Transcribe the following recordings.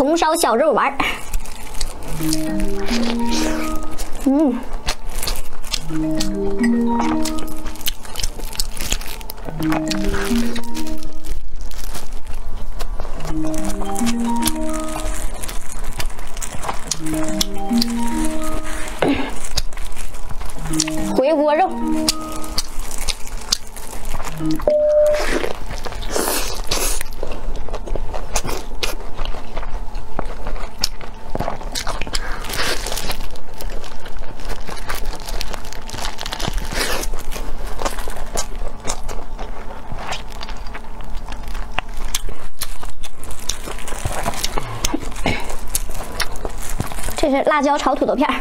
红烧小肉丸。嗯。回锅肉。这是辣椒炒土豆片儿。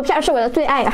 片是我的最爱呀、